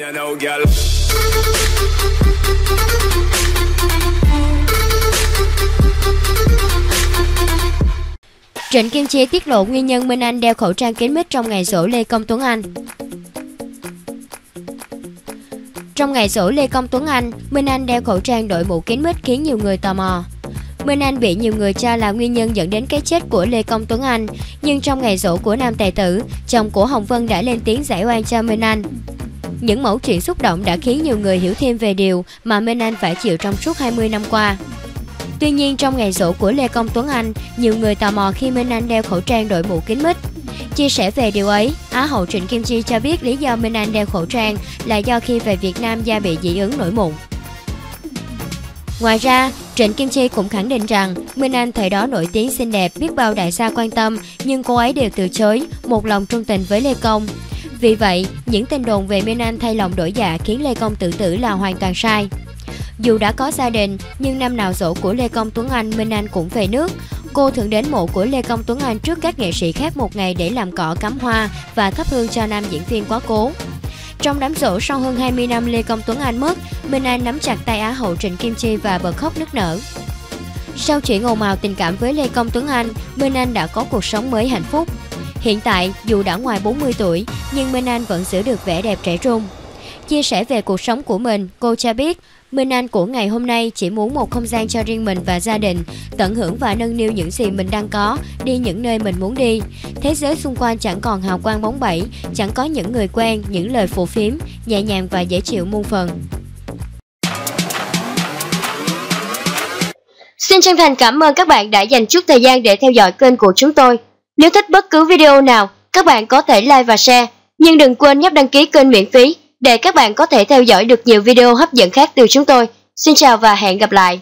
you know, girl. Trịnh Kim Chi tiết lộ nguyên nhân Minh Anh đeo khẩu trang kín mít trong ngày rỗ Lê Công Tuấn Anh. Trong ngày rỗ Lê Công Tuấn Anh, Minh Anh đeo khẩu trang đội mũ kín mít khiến nhiều người tò mò. Minh Anh bị nhiều người cho là nguyên nhân dẫn đến cái chết của Lê Công Tuấn Anh, nhưng trong ngày rỗ của nam tài tử, chồng của Hồng Vân đã lên tiếng giải oan cho Minh Anh. Những mẫu chuyện xúc động đã khiến nhiều người hiểu thêm về điều mà Minh Anh phải chịu trong suốt 20 năm qua. Tuy nhiên trong ngày rỗ của Lê Công Tuấn Anh, nhiều người tò mò khi Minh Anh đeo khẩu trang đội mũ kính mít. Chia sẻ về điều ấy, Á hậu Trịnh Kim Chi cho biết lý do Minh Anh đeo khẩu trang là do khi về Việt Nam da bị dị ứng nổi mụn. Ngoài ra, Trịnh Kim Chi cũng khẳng định rằng Minh Anh thời đó nổi tiếng xinh đẹp biết bao đại gia quan tâm nhưng cô ấy đều từ chối, một lòng trung tình với Lê Công. Vì vậy, những tin đồn về Minh Anh thay lòng đổi dạ khiến Lê Công tự tử là hoàn toàn sai. Dù đã có gia đình, nhưng năm nào dỗ của Lê Công Tuấn Anh, Minh Anh cũng về nước. Cô thường đến mộ của Lê Công Tuấn Anh trước các nghệ sĩ khác một ngày để làm cỏ cắm hoa và thắp hương cho nam diễn viên quá cố. Trong đám dỗ sau hơn 20 năm Lê Công Tuấn Anh mất, Minh Anh nắm chặt tay Á hậu Trịnh Kim Chi và bật khóc nức nở. Sau chuyện ồn ào tình cảm với Lê Công Tuấn Anh, Minh Anh đã có cuộc sống mới hạnh phúc. Hiện tại, dù đã ngoài 40 tuổi, nhưng Minh Anh vẫn giữ được vẻ đẹp trẻ trung. Chia sẻ về cuộc sống của mình, cô cho biết Minh Anh của ngày hôm nay chỉ muốn một không gian cho riêng mình và gia đình, tận hưởng và nâng niu những gì mình đang có, đi những nơi mình muốn đi. Thế giới xung quanh chẳng còn hào quang bóng bẩy, chẳng có những người quen, những lời phù phiếm, nhẹ nhàng và dễ chịu muôn phần. Xin chân thành cảm ơn các bạn đã dành chút thời gian để theo dõi kênh của chúng tôi. Nếu thích bất cứ video nào, các bạn có thể like và share, nhưng đừng quên nhấp đăng ký kênh miễn phí để các bạn có thể theo dõi được nhiều video hấp dẫn khác từ chúng tôi. Xin chào và hẹn gặp lại!